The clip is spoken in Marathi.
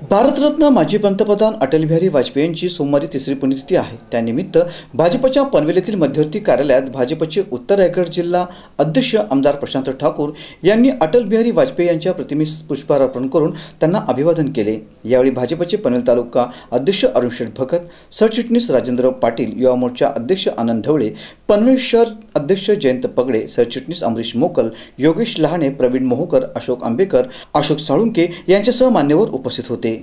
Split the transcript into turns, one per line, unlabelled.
भारतरत्न माजी पंतप्रधान अटल बिहारी वाजपेयी यांची सोमवारी तिसरी पुण्यतिथी आहे. त्यानिमित्त भाजपच्या पनवेलीतील मध्यवर्ती कार्यालयात भाजपचे उत्तर रायगड जिल्हा अध्यक्ष आमदार प्रशांत ठाकूर यांनी अटल बिहारी वाजपेयी यांच्या प्रतिमेस पुष्पहार अर्पण करून त्यांना अभिवादन केले. यावेळी भाजपचे पनवेल तालुका अध्यक्ष अरुण शेठ भगत सरचिटणीस राजेंद्र पाटील युवा मोर्चा अध्यक्ष आनंद ढवळे पनवेल शहर अध्यक्ष जयंत पगडे सरचिटणीस अमरीश मोकल योगेश लहाणे प्रवीण मोहोकर अशोक आंबेकर अशोक साळुंके यांच्यासह मान्यवर उपस्थित होते.